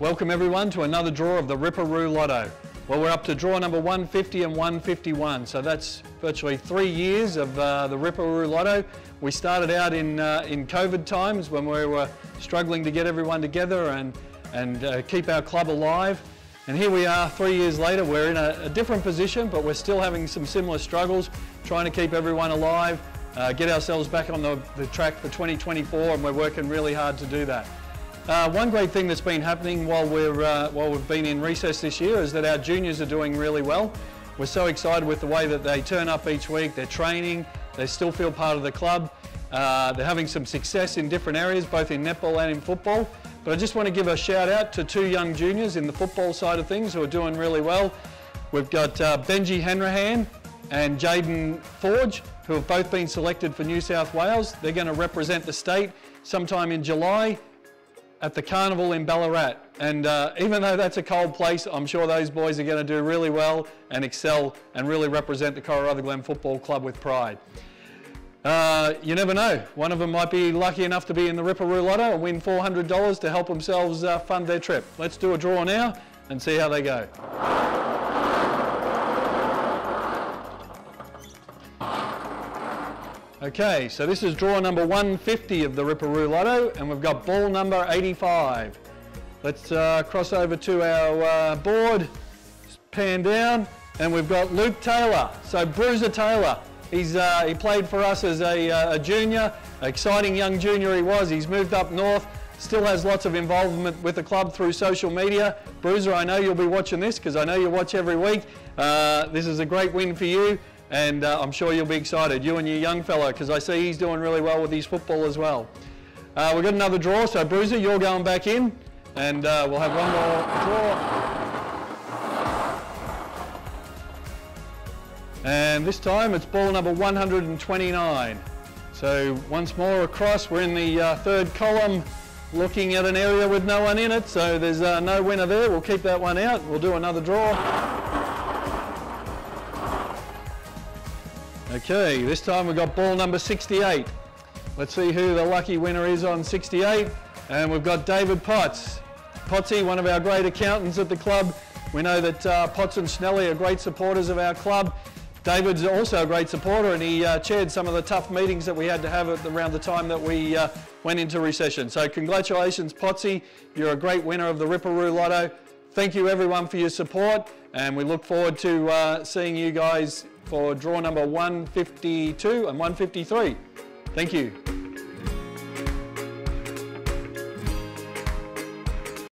Welcome everyone to another draw of the Ripperoo Lotto. Well, we're up to draw number 150 and 151, so that's virtually three years of uh, the Ripperoo Lotto. We started out in, uh, in COVID times when we were struggling to get everyone together and, and uh, keep our club alive. And here we are three years later, we're in a, a, different position, but we're still having some similar struggles, trying to keep everyone alive, uh, get ourselves back on the, the track for 2024, and we're working really hard to do that. Uh, one great thing that's been happening while, we're, uh, while we've been in recess this year is that our juniors are doing really well. We're so excited with the way that they turn up each week, they're training, they still feel part of the club. Uh, they're having some success in different areas, both in netball and in football. But I just want to give a shout out to two young juniors in the football side of things who are doing really well. We've got uh, Benji Hanrahan and Jaden Forge, who have both been selected for New South Wales. They're going to represent the state sometime in July at the carnival in Ballarat. And uh, even though that's a cold place, I'm sure those boys are going to do really well and excel and really represent the Corowa Rutherglen Football Club with pride. Uh, you never know. One of them might be lucky enough to be in the Ripperoo Lotto and win $400 to help themselves uh, fund their trip. Let's do a draw now and see how they go. Okay, so this is draw number 150 of the Ripperoo Lotto, and we've got ball number 85. Let's uh, cross over to our uh, board, pan down, and we've got Luke Taylor. So Bruiser Taylor, he's, uh, he played for us as a, uh, a junior, exciting young junior he was. He's moved up north, still has lots of involvement with the club through social media. Bruiser, I know you'll be watching this because I know you watch every week. Uh, this is a great win for you and uh, I'm sure you'll be excited, you and your young fellow, because I see he's doing really well with his football as well. Uh, we've got another draw, so Bruiser, you're going back in, and uh, we'll have one more draw. And this time it's ball number 129. So once more across, we're in the uh, third column, looking at an area with no one in it, so there's uh, no winner there. We'll keep that one out. We'll do another draw. Okay, this time we've got ball number 68. Let's see who the lucky winner is on 68. And we've got David Potts. Potsy, one of our great accountants at the club. We know that uh, Potts and Snelly are great supporters of our club. David's also a great supporter and he uh, chaired some of the tough meetings that we had to have at around the time that we uh, went into recession. So congratulations Potsy, you're a great winner of the Ripperoo Lotto. Thank you everyone for your support and we look forward to uh, seeing you guys for draw number 152 and 153. Thank you.